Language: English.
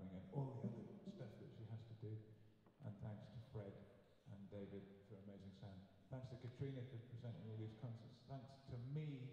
and all the other stuff that she has to do. And thanks to Fred and David for amazing sound. Thanks to Katrina for presenting all these concerts. Thanks to me